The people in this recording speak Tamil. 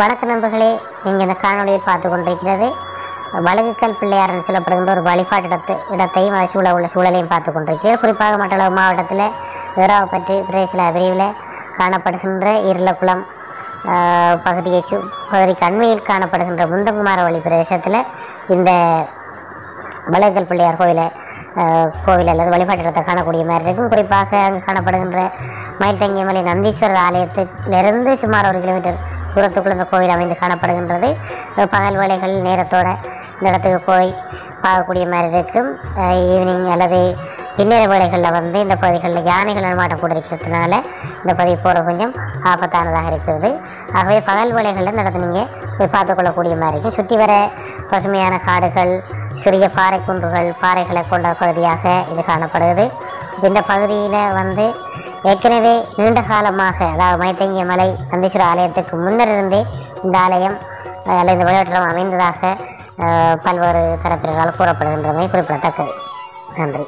வணக்க நண்பர்களே நீங்கள் இந்த காணொலியில் பார்த்து கொண்டிருக்கிறது வலகுக்கல் பிள்ளையார் என்று சொல்லப்படுகின்ற ஒரு வழிபாட்டு இடத்து இடத்தையும் அது சூழ உள்ள சூழலையும் பார்த்து கொண்டிருக்கிறேன் குறிப்பாக மட்டளவு மாவட்டத்தில் ஏறாவப்பட்டு பிரேசில பிரிவில் காணப்படுகின்ற இருளக்குளம் பகுதியை சு பகுதிக்கு அண்மையில் காணப்படுகின்ற முந்தகுமார வழி பிரதேசத்தில் இந்த வலகுக்கல் பிள்ளையார் கோவிலை கோவில் அல்லது வழிபாட்டிடத்தை காணக்கூடிய மாதிரி இருக்கும். குறிப்பாக அங்கு காணப்படுகின்ற மயில் தங்கியமலை நந்தீஸ்வரர் ஆலயத்திலிருந்து சுமார் ஒரு கிலோமீட்டர் தூரத்துக்குள்ள இந்த கோவில் அமைந்து காணப்படுகின்றது. பகல் வேலைகள் நேரத்தோட இந்த இடத்துக்கு போய் பார்க்கக்கூடிய மாதிரி இருக்கும். ஈவினிங் அல்லது பின்னேற வேலைகளில் வந்து இந்த பகுதிகளில் யானைகள் நடமாட்டம் கூட இருக்கிறதுனால இந்த பகுதி போகிற கொஞ்சம் ஆபத்தானதாக இருக்கிறது ஆகவே பகல் வேலைகளில் இந்த நீங்கள் போய் பார்த்துக்கொள்ளக்கூடிய மாதிரி இருக்கும். சுற்றி வர பசுமையான காடுகள் சிறிய பாறை குன்றுகள் பாறைகளை கொண்ட பகுதியாக இது காணப்படுகிறது. இந்த பகுதியில் வந்து ஏற்கனவே நீண்ட காலமாக அதாவது மைத்தங்கிய மலை சந்தீஸ்வர ஆலயத்துக்கு முன்னர் இருந்தே இந்த ஆலயம் அல்லது இந்த விளையாட்டு அமைந்ததாக பல்வேறு தரப்பினரால் கூறப்படுகின்றமை குறிப்பிடத்தக்கது. நன்றி.